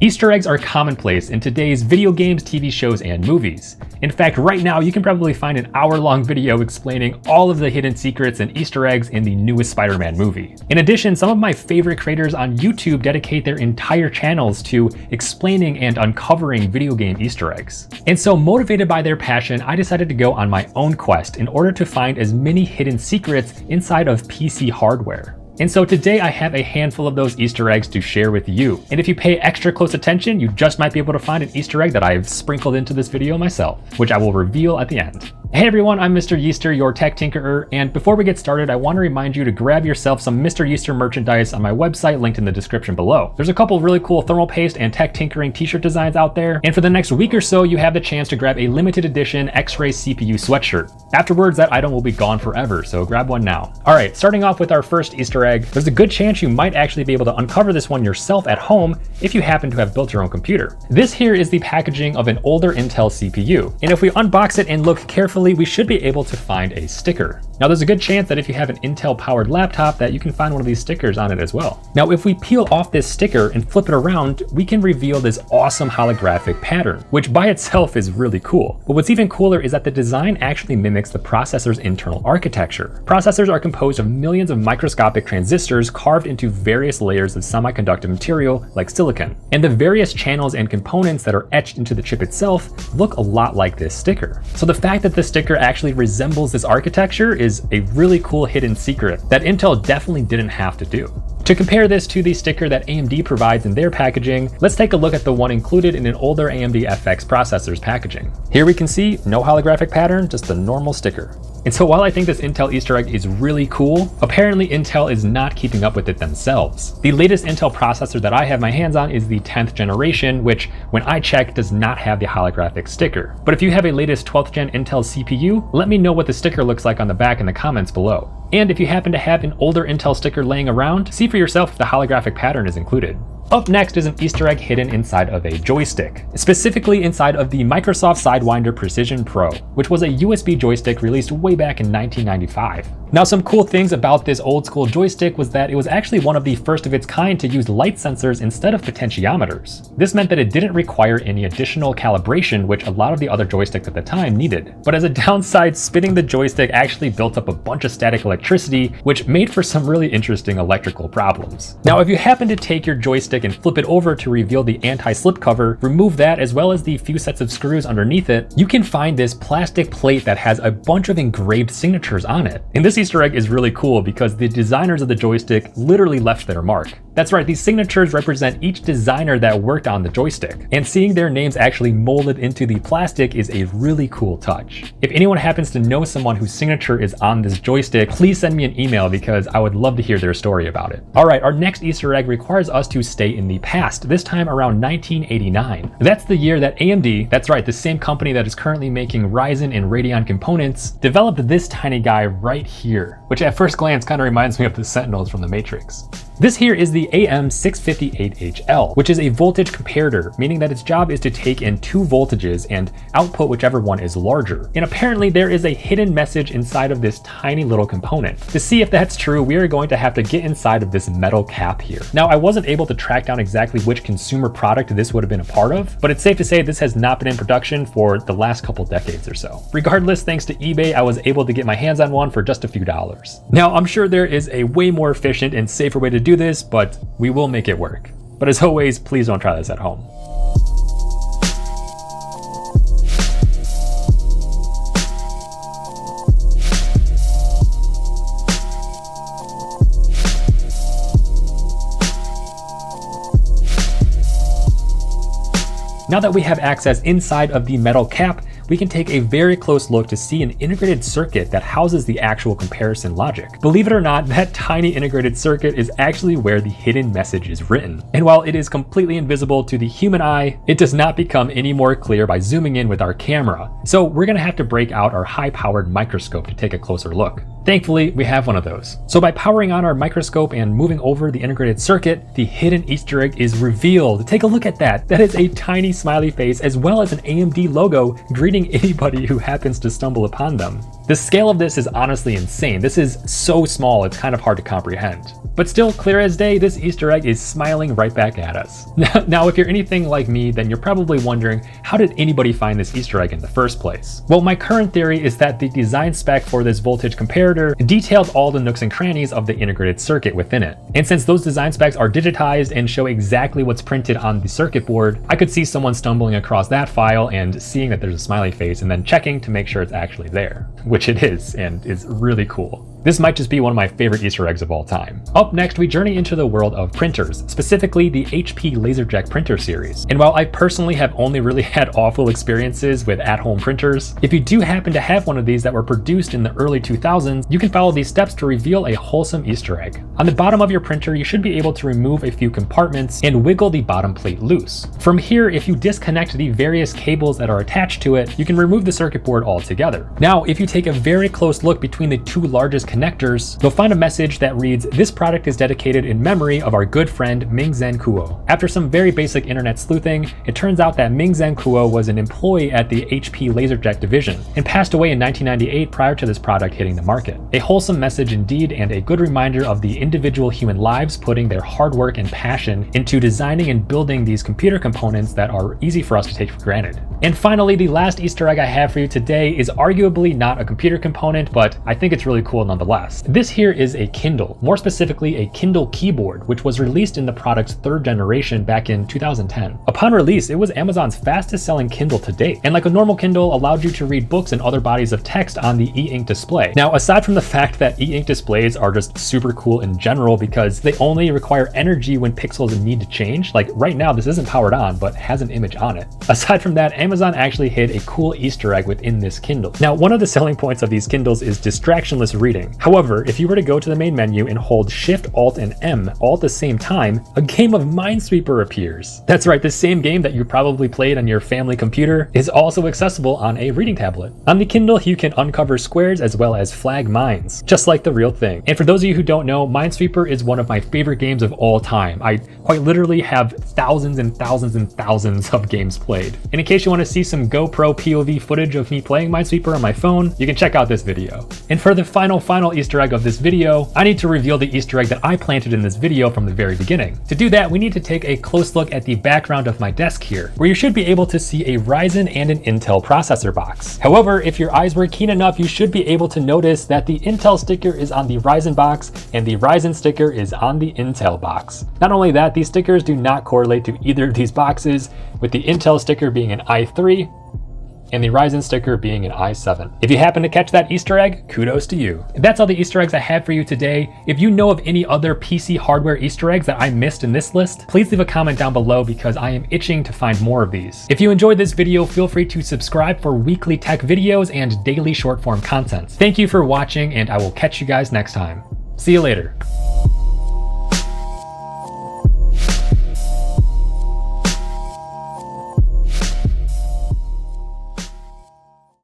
Easter eggs are commonplace in today's video games, TV shows, and movies. In fact, right now you can probably find an hour-long video explaining all of the hidden secrets and Easter eggs in the newest Spider-Man movie. In addition, some of my favorite creators on YouTube dedicate their entire channels to explaining and uncovering video game Easter eggs. And so motivated by their passion, I decided to go on my own quest in order to find as many hidden secrets inside of PC hardware. And so today I have a handful of those Easter eggs to share with you. And if you pay extra close attention, you just might be able to find an Easter egg that I've sprinkled into this video myself, which I will reveal at the end. Hey everyone, I'm Mr. Yeester, your tech tinkerer, and before we get started, I want to remind you to grab yourself some Mr. Yeester merchandise on my website linked in the description below. There's a couple really cool thermal paste and tech tinkering t-shirt designs out there, and for the next week or so, you have the chance to grab a limited edition X-Ray CPU sweatshirt. Afterwards, that item will be gone forever, so grab one now. All right, starting off with our first Easter egg, there's a good chance you might actually be able to uncover this one yourself at home if you happen to have built your own computer. This here is the packaging of an older Intel CPU, and if we unbox it and look carefully, we should be able to find a sticker. Now there's a good chance that if you have an Intel powered laptop that you can find one of these stickers on it as well. Now if we peel off this sticker and flip it around, we can reveal this awesome holographic pattern, which by itself is really cool. But what's even cooler is that the design actually mimics the processor's internal architecture. Processors are composed of millions of microscopic transistors carved into various layers of semiconductor material like silicon. And the various channels and components that are etched into the chip itself look a lot like this sticker. So the fact that the sticker actually resembles this architecture is a really cool hidden secret that Intel definitely didn't have to do. To compare this to the sticker that AMD provides in their packaging, let's take a look at the one included in an older AMD FX processor's packaging. Here we can see no holographic pattern, just the normal sticker. And so while I think this Intel Easter egg is really cool, apparently Intel is not keeping up with it themselves. The latest Intel processor that I have my hands on is the 10th generation, which when I check does not have the holographic sticker. But if you have a latest 12th gen Intel CPU, let me know what the sticker looks like on the back in the comments below. And if you happen to have an older Intel sticker laying around, see for yourself if the holographic pattern is included. Up next is an Easter egg hidden inside of a joystick, specifically inside of the Microsoft Sidewinder Precision Pro, which was a USB joystick released way back in 1995. Now some cool things about this old school joystick was that it was actually one of the first of its kind to use light sensors instead of potentiometers. This meant that it didn't require any additional calibration which a lot of the other joysticks at the time needed. But as a downside, spinning the joystick actually built up a bunch of static electricity which made for some really interesting electrical problems. Now if you happen to take your joystick and flip it over to reveal the anti-slip cover, remove that as well as the few sets of screws underneath it, you can find this plastic plate that has a bunch of engraved signatures on it. And this Easter egg is really cool because the designers of the joystick literally left their mark. That's right, these signatures represent each designer that worked on the joystick, and seeing their names actually molded into the plastic is a really cool touch. If anyone happens to know someone whose signature is on this joystick, please send me an email because I would love to hear their story about it. All right, our next Easter egg requires us to stay in the past, this time around 1989. That's the year that AMD, that's right, the same company that is currently making Ryzen and Radeon components, developed this tiny guy right here, which at first glance kind of reminds me of the Sentinels from the Matrix. This here is the AM658HL, which is a voltage comparator, meaning that its job is to take in two voltages and output whichever one is larger. And apparently there is a hidden message inside of this tiny little component. To see if that's true, we are going to have to get inside of this metal cap here. Now, I wasn't able to track down exactly which consumer product this would have been a part of, but it's safe to say this has not been in production for the last couple decades or so. Regardless, thanks to eBay, I was able to get my hands on one for just a few dollars. Now, I'm sure there is a way more efficient and safer way to do this, but we will make it work. But as always, please don't try this at home. Now that we have access inside of the metal cap, we can take a very close look to see an integrated circuit that houses the actual comparison logic. Believe it or not, that tiny integrated circuit is actually where the hidden message is written. And while it is completely invisible to the human eye, it does not become any more clear by zooming in with our camera. So we're gonna have to break out our high-powered microscope to take a closer look. Thankfully, we have one of those. So by powering on our microscope and moving over the integrated circuit, the hidden Easter egg is revealed. Take a look at that. That is a tiny smiley face as well as an AMD logo greeting anybody who happens to stumble upon them. The scale of this is honestly insane. This is so small, it's kind of hard to comprehend. But still, clear as day, this Easter egg is smiling right back at us. now, if you're anything like me, then you're probably wondering, how did anybody find this Easter egg in the first place? Well, my current theory is that the design spec for this voltage comparator detailed all the nooks and crannies of the integrated circuit within it. And since those design specs are digitized and show exactly what's printed on the circuit board, I could see someone stumbling across that file and seeing that there's a smiley face and then checking to make sure it's actually there which it is, and is really cool. This might just be one of my favorite Easter eggs of all time. Up next, we journey into the world of printers, specifically the HP LaserJet printer series. And while I personally have only really had awful experiences with at-home printers, if you do happen to have one of these that were produced in the early 2000s, you can follow these steps to reveal a wholesome Easter egg. On the bottom of your printer, you should be able to remove a few compartments and wiggle the bottom plate loose. From here, if you disconnect the various cables that are attached to it, you can remove the circuit board altogether. Now, if you take a very close look between the two largest connectors, you'll find a message that reads, this product is dedicated in memory of our good friend Ming Mingzhen Kuo. After some very basic internet sleuthing, it turns out that Ming Mingzhen Kuo was an employee at the HP LaserJet division and passed away in 1998 prior to this product hitting the market. A wholesome message indeed and a good reminder of the individual human lives putting their hard work and passion into designing and building these computer components that are easy for us to take for granted. And finally, the last Easter egg I have for you today is arguably not a computer component, but I think it's really cool nonetheless. This here is a Kindle, more specifically a Kindle keyboard, which was released in the product's third generation back in 2010. Upon release, it was Amazon's fastest selling Kindle to date, and like a normal Kindle, allowed you to read books and other bodies of text on the e-ink display. Now, aside from the fact that e-ink displays are just super cool in general because they only require energy when pixels need to change, like right now this isn't powered on, but has an image on it. Aside from that, Amazon actually hid a cool Easter egg within this Kindle. Now, one of the selling points of these Kindles is distractionless reading. However, if you were to go to the main menu and hold Shift, Alt, and M all at the same time, a game of Minesweeper appears. That's right, the same game that you probably played on your family computer is also accessible on a reading tablet. On the Kindle, you can uncover squares as well as flag mines, just like the real thing. And for those of you who don't know, Minesweeper is one of my favorite games of all time. I quite literally have thousands and thousands and thousands of games played. And in case you want to see some GoPro POV footage of me playing Minesweeper on my phone, you can check out this video. And for the final, final Easter egg of this video, I need to reveal the Easter egg that I planted in this video from the very beginning. To do that, we need to take a close look at the background of my desk here, where you should be able to see a Ryzen and an Intel processor box. However, if your eyes were keen enough, you should be able to notice that the Intel sticker is on the Ryzen box and the Ryzen sticker is on the Intel box. Not only that, these stickers do not correlate to either of these boxes, with the Intel sticker being an i3 and the Ryzen sticker being an i7. If you happen to catch that Easter egg, kudos to you. That's all the Easter eggs I had for you today. If you know of any other PC hardware Easter eggs that I missed in this list, please leave a comment down below because I am itching to find more of these. If you enjoyed this video, feel free to subscribe for weekly tech videos and daily short form content. Thank you for watching and I will catch you guys next time. See you later.